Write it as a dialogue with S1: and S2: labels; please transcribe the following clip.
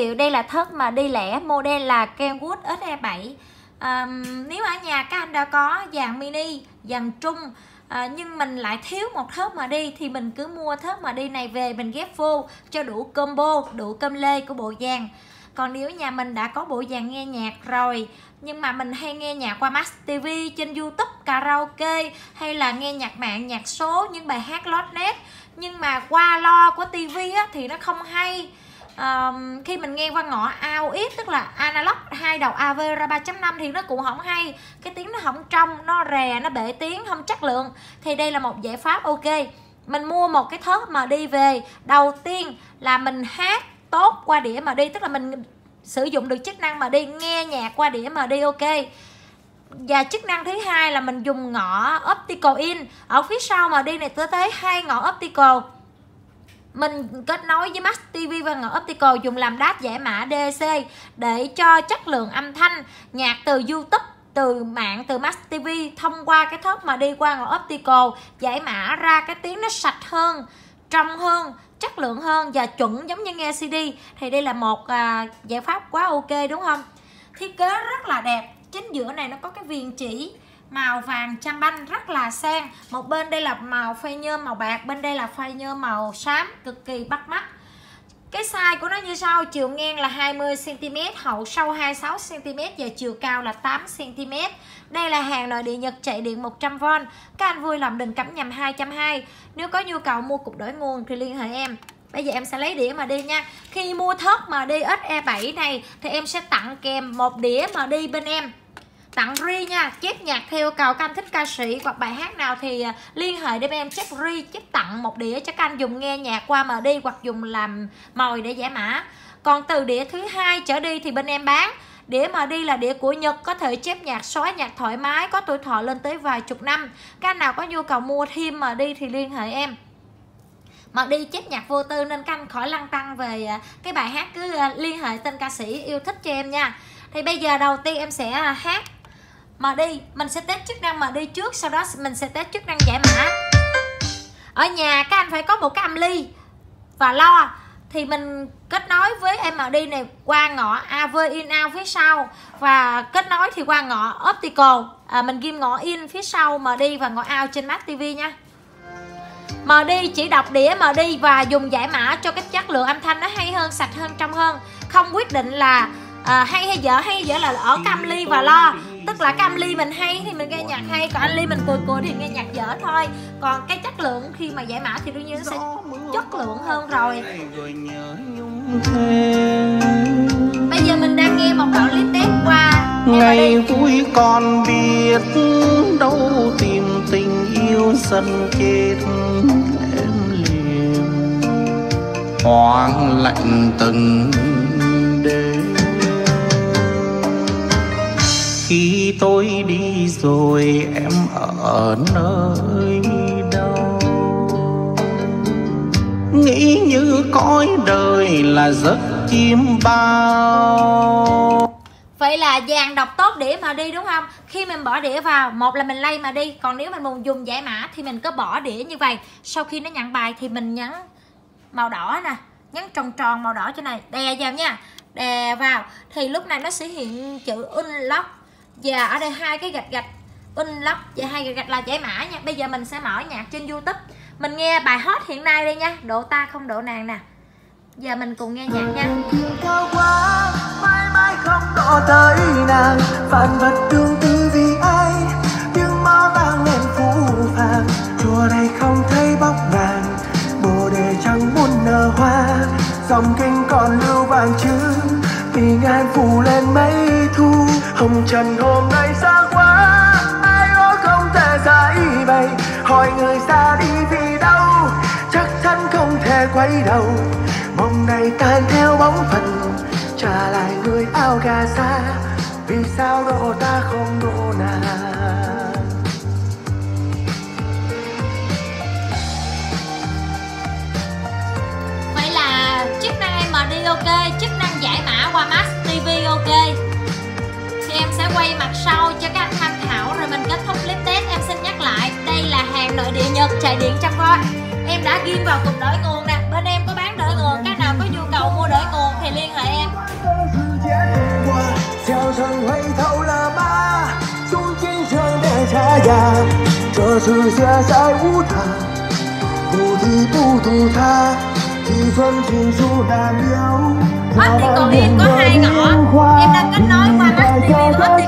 S1: hiệu đây là thớt mà đi lẻ? Model là Kenwood SE7 à, nếu ở nhà các anh đã có dàn mini dàn trung à, nhưng mình lại thiếu một thớt mà đi thì mình cứ mua thớt mà đi này về mình ghép vô cho đủ combo đủ cơm lê của bộ dàn. Còn nếu nhà mình đã có bộ dàn nghe nhạc rồi nhưng mà mình hay nghe nhạc qua Max TV trên YouTube karaoke hay là nghe nhạc mạng nhạc số những bài hát lót nét nhưng mà qua lo của TV á, thì nó không hay um, khi mình nghe qua ngõ ao ít tức là analog hai đầu AV ra 3.5 thì nó cũng không hay. Cái tiếng nó không trong nó rè nó bể tiếng không chất lượng. Thì đây là một giải pháp ok. Mình mua một cái thớt mà đi về đầu tiên là mình hát tốt qua đĩa mà đi tức là mình sử dụng được chức năng mà đi nghe nhạc qua đĩa mà đi ok. Và chức năng thứ hai là mình dùng ngõ optical in. Ở phía sau mà đi này tới tới hai ngõ optical mình kết nối với Max TV và ngõ optical dùng làm đát giải mã DC để cho chất lượng âm thanh nhạc từ YouTube từ mạng từ Max TV thông qua cái thớt mà đi qua ngõ optical giải mã ra cái tiếng nó sạch hơn trong hơn chất lượng hơn và chuẩn giống như nghe CD thì đây là một à, giải pháp quá ok đúng không? Thiết kế rất là đẹp. Chính giữa này nó có cái viền chỉ màu vàng chăm banh rất là sang. Một bên đây là màu phai nhôm màu bạc, bên đây là phai nhôm màu xám, cực kỳ bắt mắt. Cái size của nó như sau, chiều ngang là 20 cm hậu sâu 26 cm và chiều cao là 8 cm đây là hàng nội địa Nhật chạy điện 100V các anh vui lòng đừng cắm nhầm 220 nếu có nhu cầu mua cục đổi nguồn thì liên hệ em. Bây giờ em sẽ lấy đĩa mà đi nha. Khi mua thớt mà đi SE7 này Thì em sẽ tặng kèm một đĩa mà đi bên em tặng ri nha, chép nhạc theo cầu canh thích ca sĩ. Hoặc bài hát nào thì à, liên hệ để em chép ri, chép tặng một đĩa. Cho các anh dùng nghe nhạc qua mà đi, hoặc dùng làm mồi để giải mã. Còn từ đĩa thứ hai trở đi thì bên em bán. Đĩa mà đi là đĩa của Nhật, có thể chép nhạc, xóa nhạc thoải mái, có tuổi thọ lên tới vài chục năm. Các anh nào có nhu cầu mua thêm mà đi thì liên hệ em. Mà đi chép nhạc vô tư nên canh khỏi lăng tăng về à, cái bài hát cứ à, liên hệ tên ca sĩ yêu thích cho em nha. Thì bây giờ đầu tiên em sẽ hát mà đi mình sẽ test chức năng mà đi trước sau đó mình sẽ test chức năng giải mã. Ở nhà các anh phải có một cái âm ly và lo. Thì mình kết nối với em MD này qua ngõ AV in out phía sau. Và kết nối thì qua ngõ optical. À, mình ghim ngõ in phía sau MD và ngõ out trên Mac TV nha. MD chỉ đọc đĩa MD và dùng giải mã cho cái chất lượng âm thanh nó hay hơn sạch hơn trong hơn. Không quyết định là à, hay hay dở hay dở là ở cam ly và lo tức là cam ly mình hay thì mình nghe nhạc hay còn anh ly mình cười cười thì nghe nhạc dở thôi. Còn cái chất lượng khi mà giải mã thì đương nhiên nó sẽ chất lượng hơn rồi. bây giờ mình đang nghe một đoạn clip test qua.
S2: Ngày vui còn biết đâu tìm tình yêu dần chết em liền. Hoang lạnh từng tôi đi rồi em ở nơi đâu? Nghĩ như cõi đời là giấc chim bao.
S1: Vậy là dàn đọc tốt đĩa mà đi đúng không? Khi mình bỏ đĩa vào, một là mình lay mà đi Còn nếu mình muốn dùng giải mã thì mình cứ bỏ đĩa như vậy. Sau khi nó nhận bài thì mình nhấn màu đỏ nè Nhấn tròn tròn màu đỏ cho này Đè vào nha Đè vào. Thì lúc này nó sẽ hiện chữ unlock và ở đây hai cái gạch gạch unlock và hai gạch gạch là giải mã nha. Bây giờ mình sẽ mở nhạc trên youtube. Mình nghe bài hot hiện nay đây nha. Độ ta không độ nàng nè. Giờ mình cùng nghe nhạc nha.
S3: Cao quá, mãi mãi không độ tới nàng. Vạn vật tương tư vì ai tiếng mõ vang lên phũ phàng. Chùa không thấy bóng bồ đề chẳng muốn nở hoa. Dòng kinh vì ngàn phủ lên mấy thu. Hồng trần hôm nay xa quá, ai đó không thể giải bày. Hỏi người xa đi vì đâu, chắc chắn không thể quay đầu. Mong này tan theo bóng phần trả lại người áo gà xa. Vì sao độ ta không độ nàng
S1: đi vào cục đợi nguồn nè. Bên em có bán đợi nguồn Các nào có nhu cầu mua đợi nguồn thì liên hệ em.
S3: Theo thì bù còn em có hai ngõ.
S1: Em đang kết nối qua mắt TV